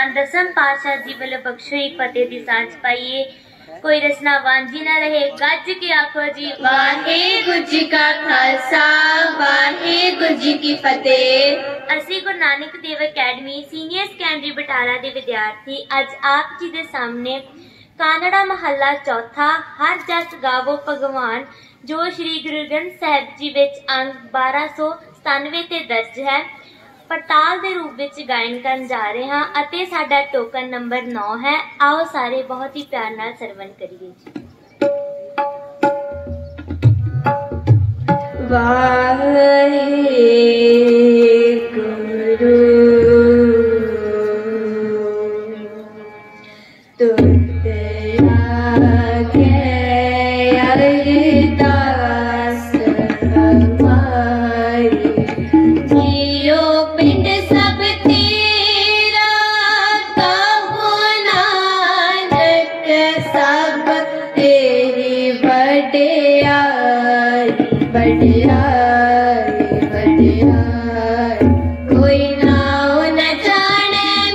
ਦੌਰਾਨ ਦਸਮ ਪਾਤਸ਼ਾਹ ਜੀ ਵੱਲੋਂ ਬਖਸ਼ੋਈ ਫਤਿਹ ਦੀ ਸਾਂਝ ਪਾਈਏ। ਕੋਈ ਰਸਨਾ ਵਾਂਝੀ ਨਾ ਰਹੇ ਗੱਜ ਕੇ ਆਖੋ ਜੀ ਵਾਹਿਗੁਰੂ ਜੀ ਕਾ ਖਾਲਸਾ ਵਾਹਿਗੁਰੂ ਜੀ ਕੀ ਫਤਿਹ। ਅਸੀਂ Guru Nanak Dev academy senior secondary Batala ਦੇ ਵਿਦਿਆਰਥੀ ਅੱਜ ਆਪ ਜੀ ਦੇ ਸਾਹਮਣੇ ਕਾਨੜਾ ਮਹੱਲਾ ਚੌਥਾ ਹਰ ਜਸ ਗਾਵੋ ਭਗਵਾਨ ਜੋ ਸ੍ਰੀ ਗੁਰੂ ਗ੍ਰੰਥ ਸਾਹਿਬ ਜੀ ਵਿੱਚ ਅੰਕ 1297 ਤੇ ਦਰਜ ਹੈ। ਪੜਤਾਲ ਦੇ ਰੂਪ ਵਿੱਚ ਗਾਇਨ ਕਰਨ ਜਾ ਰਹੇ ਹਾਂ ਅਤੇ ਸਾਡਾ ਟੋਕਨ ਨੰਬਰ 9 ਹੈ ਆਓ ਸਾਰੇ ਬਹੁਤ ਹੀ ਪਿਆਰ ਨਾਲ ਸਰਵਨ ਕਰੀਏ ਜੀ ਵਾਹਿਗੁਰੂ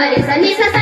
aparezcan esas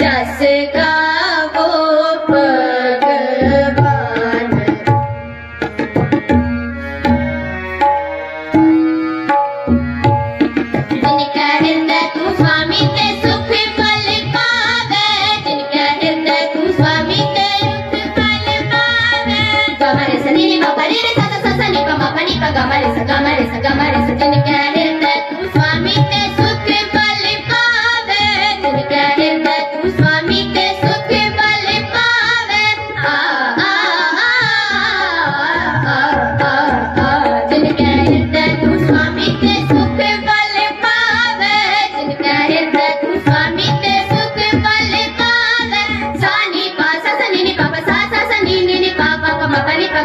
जस का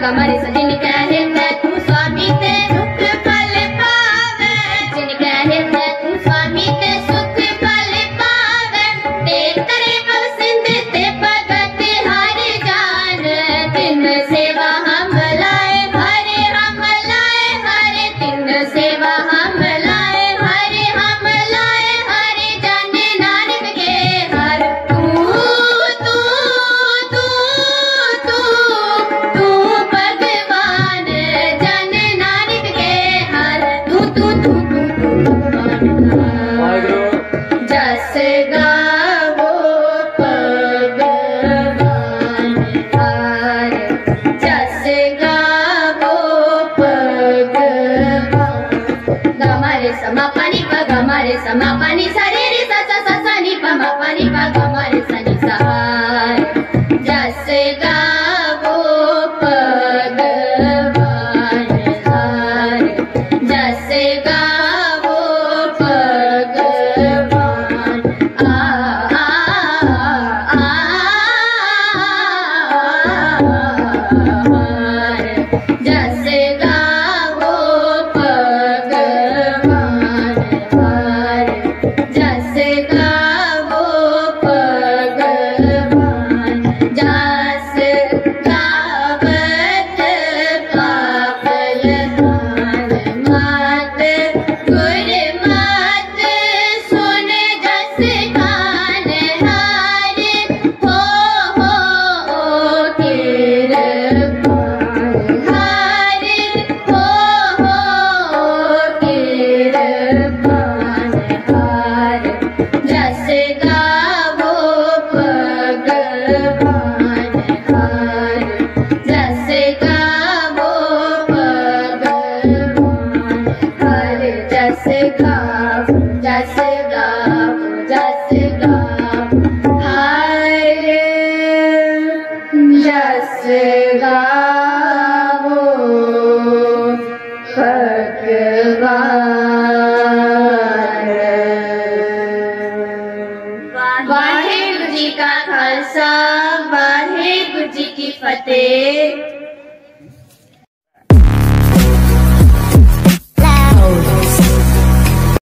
गमन सजन समापा जस गाम जस गाम जस गाम जस गावो भगवान। जी का खालसा, वाहेगुरु जी की फतेह।